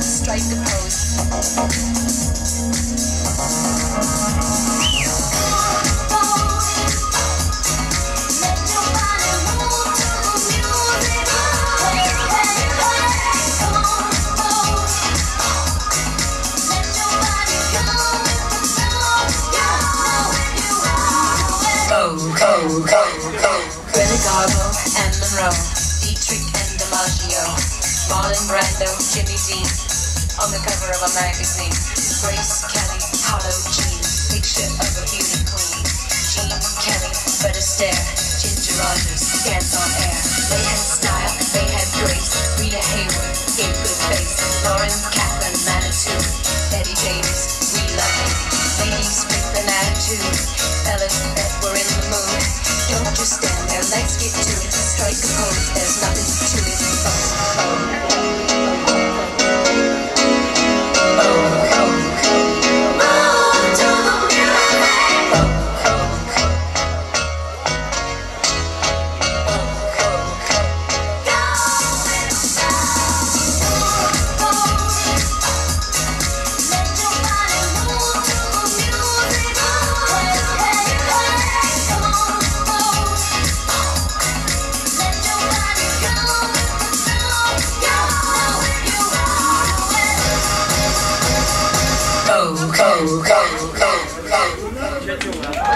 Strike the pose. Go, go, go. Greta Garbo and Monroe, Dietrich DiMaggio, Marlon Brando, Jimmy Dean, on the cover of a magazine, Grace Kelly, hollow jeans, picture of a beauty queen, Jean Kelly, better stare, Ginger Rogers, dance on air, they had style, they had grace, Rita Hayworth, gave good face, Lauren Kaplan, Manitou, Eddie Davis, we love it, ladies with an attitude, fellas that were in the mood, don't just stand there, let's get to it. Go go go go!